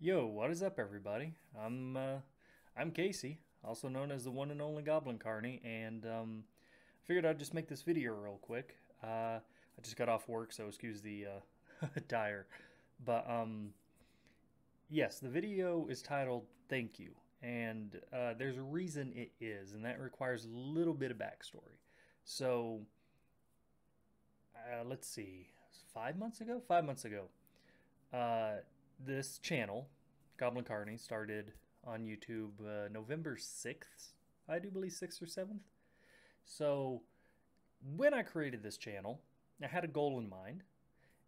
Yo, what is up, everybody? I'm uh, I'm Casey, also known as the one and only Goblin Carny, and um, I figured I'd just make this video real quick. Uh, I just got off work, so excuse the uh, dire. But um, yes, the video is titled "Thank You," and uh, there's a reason it is, and that requires a little bit of backstory. So uh, let's see, five months ago, five months ago. This channel, Goblin Carny, started on YouTube uh, November 6th, I do believe 6th or 7th. So when I created this channel, I had a goal in mind,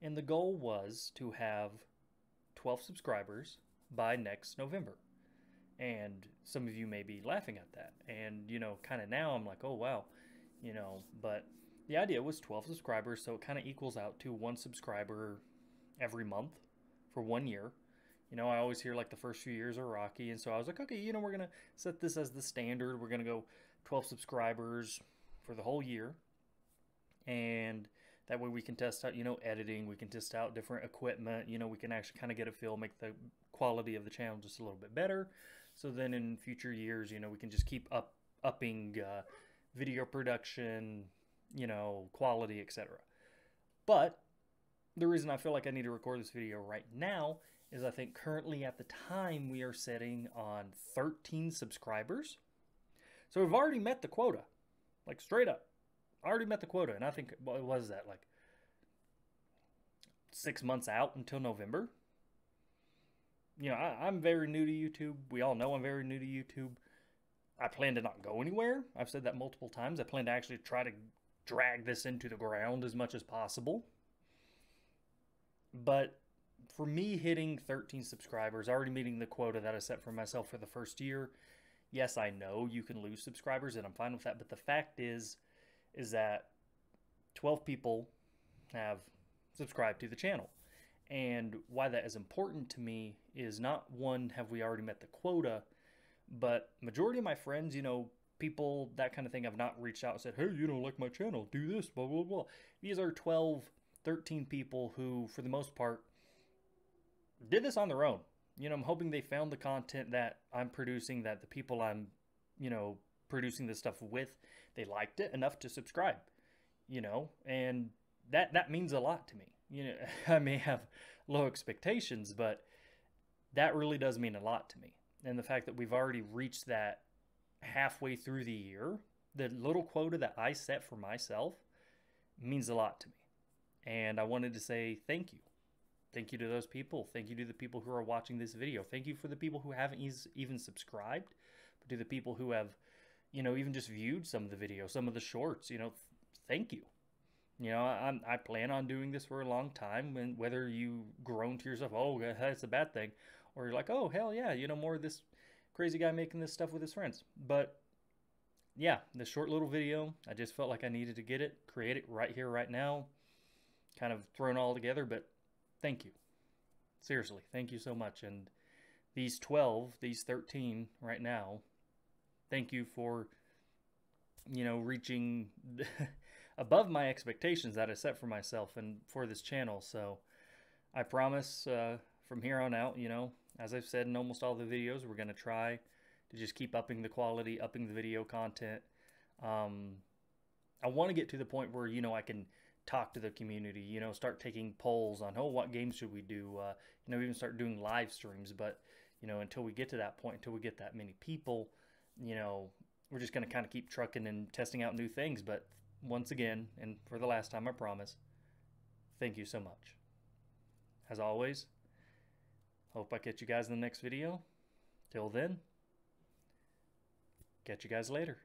and the goal was to have 12 subscribers by next November. And some of you may be laughing at that. And, you know, kind of now I'm like, oh, wow, you know, but the idea was 12 subscribers, so it kind of equals out to one subscriber every month for one year. You know, I always hear like the first few years are rocky, and so I was like, okay, you know, we're gonna set this as the standard. We're gonna go 12 subscribers for the whole year, and that way we can test out, you know, editing. We can test out different equipment. You know, we can actually kind of get a feel, make the quality of the channel just a little bit better. So then in future years, you know, we can just keep up upping uh, video production, you know, quality, etc. But the reason I feel like I need to record this video right now is I think currently at the time we are sitting on 13 subscribers. So we've already met the quota, like straight up, already met the quota. And I think, what was that, like six months out until November? You know, I, I'm very new to YouTube. We all know I'm very new to YouTube. I plan to not go anywhere. I've said that multiple times. I plan to actually try to drag this into the ground as much as possible. But for me hitting 13 subscribers, already meeting the quota that I set for myself for the first year, yes, I know you can lose subscribers and I'm fine with that, but the fact is is that 12 people have subscribed to the channel. And why that is important to me is not one have we already met the quota, but majority of my friends, you know, people that kind of thing have not reached out and said, "Hey, you don't like my channel, do this, blah blah blah." These are 12 13 people who, for the most part, did this on their own. You know, I'm hoping they found the content that I'm producing, that the people I'm, you know, producing this stuff with, they liked it enough to subscribe. You know, and that that means a lot to me. You know, I may have low expectations, but that really does mean a lot to me. And the fact that we've already reached that halfway through the year, the little quota that I set for myself means a lot to me. And I wanted to say thank you. Thank you to those people. Thank you to the people who are watching this video. Thank you for the people who haven't even subscribed, but to the people who have, you know, even just viewed some of the videos, some of the shorts, you know, thank you. You know, I, I plan on doing this for a long time, and whether you groan to yourself, oh, that's a bad thing, or you're like, oh, hell yeah, you know, more of this crazy guy making this stuff with his friends. But yeah, this short little video, I just felt like I needed to get it, create it right here, right now kind of thrown all together, but thank you. Seriously, thank you so much. And these 12, these 13 right now, thank you for, you know, reaching above my expectations that I set for myself and for this channel. So I promise uh, from here on out, you know, as I've said in almost all the videos, we're going to try to just keep upping the quality, upping the video content. Um, I want to get to the point where, you know, I can talk to the community, you know, start taking polls on, oh, what games should we do? Uh, you know, even start doing live streams. But, you know, until we get to that point, until we get that many people, you know, we're just going to kind of keep trucking and testing out new things. But once again, and for the last time, I promise, thank you so much. As always, hope I catch you guys in the next video. Till then, catch you guys later.